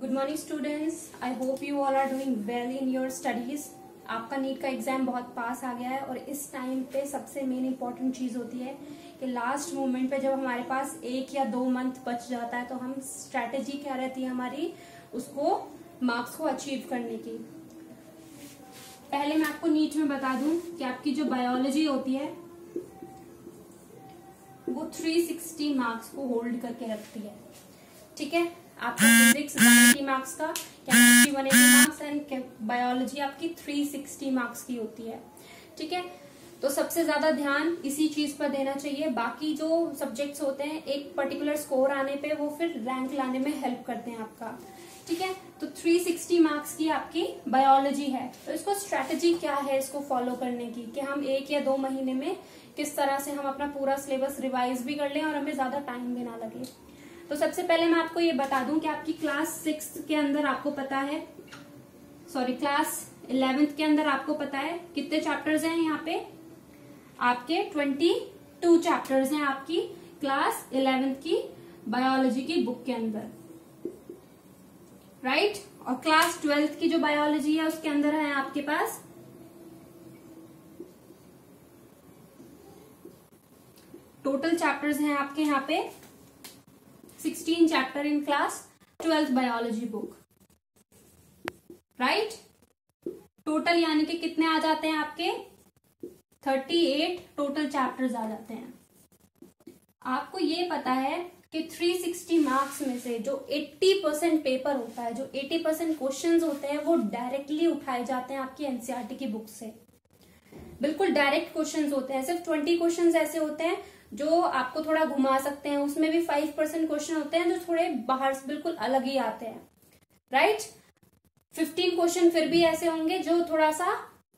Good morning students I hope you all are doing well in your studies आपका NEET का exam बहुत पास आ गया है और इस टाइम पे सबसे मेन इंपॉर्टेंट चीज़ होती है कि लास्ट मोमेंट पे जब हमारे पास एक या दो मंथ बच जाता है तो हम स्ट्रेटेजी क्या रहती है हमारी? उसको मार्क्स को अचीव करने की। पहले मैं आपको नीट में बता दूँ कि आपकी जो बायोलॉजी होती है, वो 360 मार्क्स को होल्ड करके रखती है। ठीक है? आपका फिजिक्स वन मार्क्स का chemistry one eighty marks and biology आपकी 360 मार्क्स की होती है। ठीक है? तो सबसे ज़्यादा ध्यान इसी चीज़ पर देना चाहिए। बाकी जो सब्जेक्ट्स होते हैं, एक पर्टिकुलर स्कोर आने पे वो फिर रैंक लाने में हेल्प करते हैं आपका। ठीक है? तो 360 मार्क्स की आपकी बायोलॉजी है। तो इसको स्ट्रेटेजी क्या है इसको फॉलो करने की? कि हम एक या दो महीने में किस तरह से हम अपना पूरा सिलेबस रिवाइज भी कर लें और हमें ज़्यादा टाइम भी ना लगे। तो सबसे पहले मैं आपको ये बता दूँ कि आपकी क्लास सिक्स के अंदर आपको पता है सॉरी क्लास इलेवेंथ के अंदर आपको पता है कितने चैप्टर्स हैं यहाँ पे? आपके ट्वेंटी टू चैप्टर्स हैं आपकी क्लास इलेवेंथ की बायोलॉजी की बुक के अंदर। Right right? और क्लास ट्वेल्थ की जो बायोलॉजी है उसके अंदर है आपके पास? टोटल चैप्टर्स हैं आपके यहाँ पे 16 chapter in class 12th biology book. Right total यानी कि कितने आ जाते हैं आपके? 38 टोटल चैप्टर्स आ जाते हैं। आपको ये पता है कि 360 मार्क्स में से जो 80 परसेंट पेपर होता है, जो 80 परसेंट क्वेश्चन होते हैं, वो डायरेक्टली उठाए जाते हैं आपकी एनसीआरटी की बुक से। बिल्कुल डायरेक्ट क्वेश्चन होते हैं। सिर्फ़ ट्वेंटी क्वेश्चन ऐसे होते हैं जो आपको थोड़ा घुमा सकते हैं। उसमें भी फाइव परसेंट क्वेश्चन होते हैं जो थोड़े बाहर से बिल्कुल अलग ही आते हैं। राइट फिफ्टीन क्वेश्चन फिर भी ऐसे होंगे जो थोड़ा सा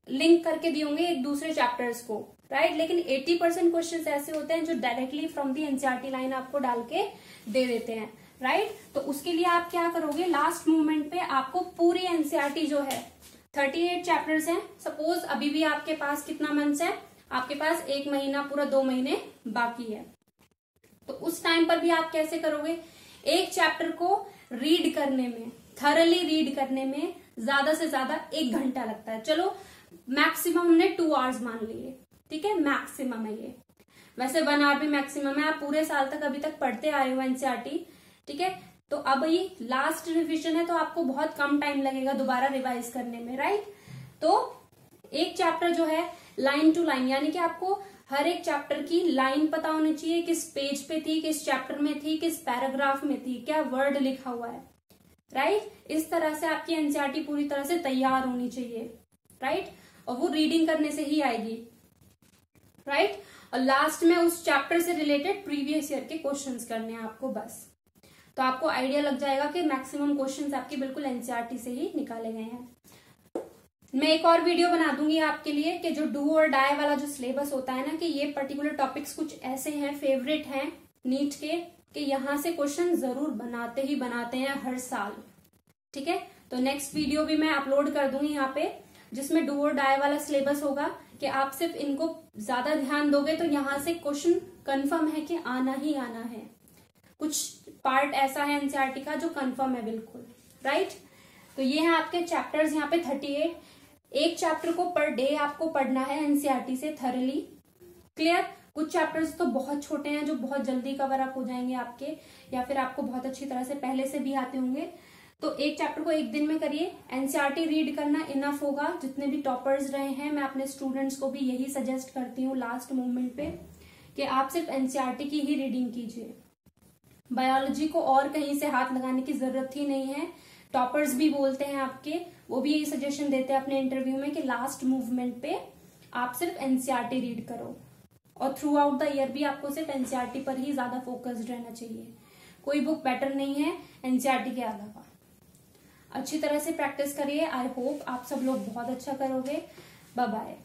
लिंक करके दिए होंगे एक दूसरे चैप्टर्स को। Right right? लेकिन 80 परसेंट क्वेश्चन ऐसे होते हैं जो directly from the NCERT line आपको डाल के दे देते हैं। Right right? तो उसके लिए आप क्या करोगे? लास्ट मूवमेंट पे आपको पूरी एनसीआरटी जो है 38 चैप्टर्स हैं। सपोज़ अभी भी आपके पास कितना मंथ्स है? आपके पास एक महीना, पूरा दो महीने बाकी है। तो उस टाइम पर भी आप कैसे करोगे? एक चैप्टर को रीड करने में थरली रीड करने में ज़्यादा से ज़्यादा एक घंटा लगता है। चलो मैक्सिमम हमने टू आवर्स मान लिए। ठीक है? मैक्सिमम है ये। वैसे वन आवर भी मैक्सिमम है। आप पूरे साल तक अभी तक पढ़ते आए हो एनसीआरटी ठीक है? तो अब ये लास्ट रिविजन है तो आपको बहुत कम टाइम लगेगा दोबारा रिवाइज करने में राइट तो एक चैप्टर जो है लाइन टू लाइन यानी कि आपको हर एक चैप्टर की लाइन पता होनी चाहिए, किस पेज पे थी, किस चैप्टर में थी, किस पैराग्राफ में थी, क्या वर्ड लिखा हुआ है राइट इस तरह से आपकी एनसीआरटी e पूरी तरह से तैयार होनी चाहिए राइट और वो रीडिंग करने से ही आएगी राइट और लास्ट में उस चैप्टर से रिलेटेड प्रीवियस ईयर के क्वेश्चंस करने हैं आपको बस। तो आपको आइडिया लग जाएगा कि मैक्सिमम क्वेश्चंस आपके बिल्कुल एनसीआरटी से ही निकाले गए हैं। मैं एक और वीडियो बना दूँगी आपके लिए कि जो डू और डाई वाला जो सिलेबस होता है ना, कि ये पर्टिकुलर टॉपिक्स कुछ ऐसे हैं, फेवरेट हैं, नीट के, कि यहाँ से क्वेश्चन ज़रूर बनाते ही बनाते हैं हर साल। ठीक है? तो नेक्स्ट वीडियो भी मैं अपलोड कर दूँगी यहाँ पे, जिसमें डू और डाई वाला सिलेबस होगा, कि आप सिर्फ़ इनको ज़्यादा ध्यान दोगे तो यहाँ से क्वेश्चन कंफर्म है कि आना ही आना है। कुछ पार्ट ऐसा है एनसीआरटी का जो कंफर्म है बिल्कुल राइट तो ये है आपके चैप्टर्स यहाँ पे थर्टी एट एक चैप्टर को पर डे आपको पढ़ना है एनसीआरटी से थरली क्लियर कुछ चैप्टर्स तो बहुत छोटे हैं जो बहुत जल्दी कवर अप हो जाएँगे आपके, या फिर आपको बहुत अच्छी तरह से पहले से भी आते होंगे। तो एक चैप्टर को एक दिन में करिए। एनसीआरटी रीड करना इनफ होगा। जितने भी टॉपर्स रहे हैं, मैं अपने स्टूडेंट्स को भी यही सजेस्ट करती हूँ लास्ट मोमेंट पे कि आप सिर्फ़ एनसीआरटी की ही रीडिंग कीजिए। बायोलॉजी को और कहीं से हाथ लगाने की ज़रूरत ही नहीं है। टॉपर्स भी बोलते हैं आपके, वो भी यही सजेशन देते हैं अपने इंटरव्यू में कि लास्ट मूवमेंट पे आप सिर्फ़ एनसीआरटी रीड e करो। और थ्रू आउट द ईयर भी आपको सिर्फ़ एनसीआरटी e पर ही ज़्यादा फोकस्ड रहना चाहिए। कोई बुक बेटर नहीं है एनसीआरटी e के अलावा। अच्छी तरह से प्रैक्टिस करिए। आई होप आप सब लोग बहुत अच्छा करोगे। Bye bye